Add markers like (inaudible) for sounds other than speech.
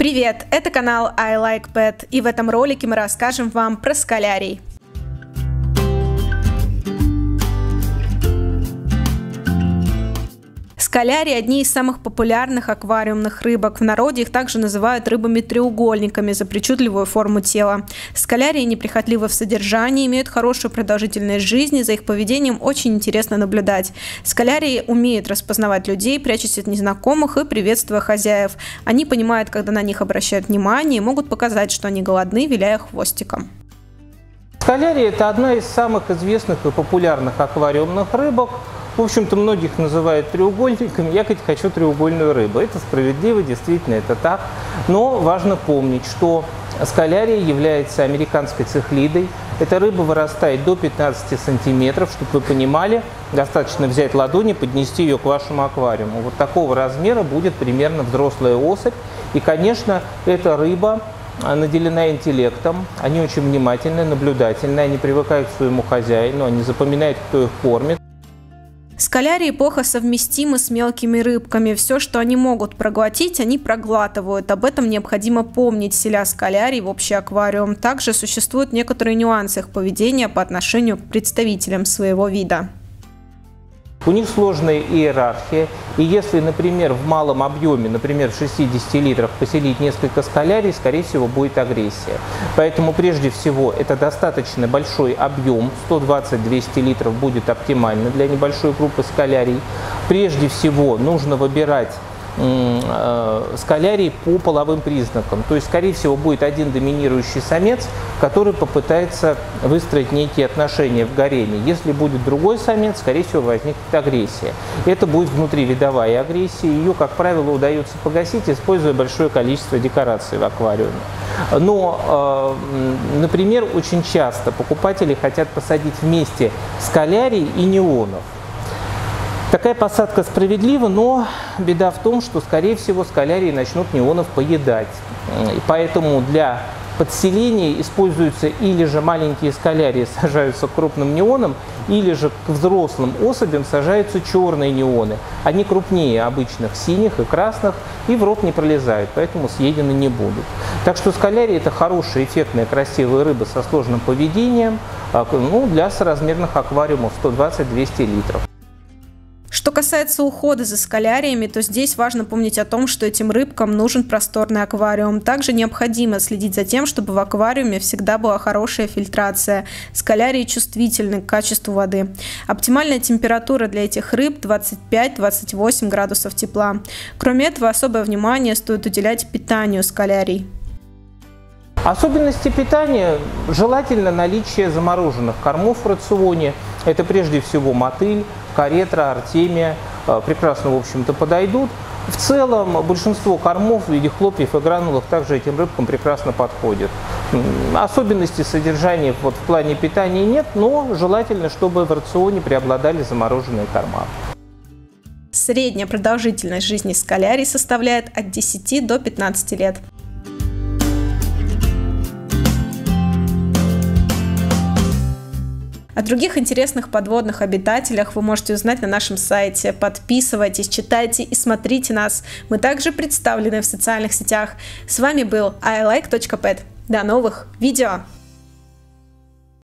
Привет, это канал I Like Pet, и в этом ролике мы расскажем вам про скалярий. Скалярии – одни из самых популярных аквариумных рыбок. В народе их также называют рыбами-треугольниками за причудливую форму тела. Скалярии неприхотливы в содержании, имеют хорошую продолжительность жизни, за их поведением очень интересно наблюдать. Скалярии умеют распознавать людей, прячась от незнакомых и приветствуя хозяев. Они понимают, когда на них обращают внимание и могут показать, что они голодны, виляя хвостиком. Скалярия – это одна из самых известных и популярных аквариумных рыбок – в общем-то, многих называют треугольниками. Я, хочу треугольную рыбу. Это справедливо, действительно, это так. Но важно помнить, что скалярия является американской цихлидой. Эта рыба вырастает до 15 сантиметров, чтобы вы понимали. Достаточно взять ладони, поднести ее к вашему аквариуму. Вот такого размера будет примерно взрослая особь. И, конечно, эта рыба наделена интеллектом, они очень внимательны, наблюдательны, они привыкают к своему хозяину, они запоминают, кто их кормит. Скалярии плохо совместимы с мелкими рыбками. Все, что они могут проглотить, они проглатывают. Об этом необходимо помнить, селя скалярий в общий аквариум. Также существуют некоторые нюансы их поведения по отношению к представителям своего вида. У них сложная иерархия, и если, например, в малом объеме, например, в 60 литров поселить несколько скалярий, скорее всего, будет агрессия. Поэтому, прежде всего, это достаточно большой объем, 120-200 литров будет оптимально для небольшой группы скалярий. Прежде всего, нужно выбирать скалярий по половым признакам. То есть, скорее всего, будет один доминирующий самец, который попытается выстроить некие отношения в гареме. Если будет другой самец, скорее всего, возникнет агрессия. Это будет внутривидовая агрессия. Ее, как правило, удается погасить, используя большое количество декораций в аквариуме. Но, э, например, очень часто покупатели хотят посадить вместе скалярий и неонов. Такая посадка справедлива, но беда в том, что, скорее всего, скалярии начнут неонов поедать. И поэтому для подселения используются или же маленькие скалярии (laughs) сажаются к крупным неонам, или же к взрослым особям сажаются черные неоны. Они крупнее обычных синих и красных и в рот не пролезают, поэтому съедены не будут. Так что скалярии – это хорошая, эффектная, красивая рыба со сложным поведением а, ну, для соразмерных аквариумов 120-200 литров. Что касается ухода за скаляриями, то здесь важно помнить о том, что этим рыбкам нужен просторный аквариум. Также необходимо следить за тем, чтобы в аквариуме всегда была хорошая фильтрация. Скалярии чувствительны к качеству воды. Оптимальная температура для этих рыб 25-28 градусов тепла. Кроме этого, особое внимание стоит уделять питанию скалярий. Особенности питания – желательно наличие замороженных кормов в рационе. Это прежде всего мотыль, каретра, артемия э, прекрасно, в общем-то, подойдут. В целом, большинство кормов в виде хлопьев и гранулов также этим рыбкам прекрасно подходит. Особенностей содержания вот, в плане питания нет, но желательно, чтобы в рационе преобладали замороженные корма. Средняя продолжительность жизни скалярий составляет от 10 до 15 лет. О других интересных подводных обитателях вы можете узнать на нашем сайте. Подписывайтесь, читайте и смотрите нас. Мы также представлены в социальных сетях. С вами был ilike.pet. До новых видео!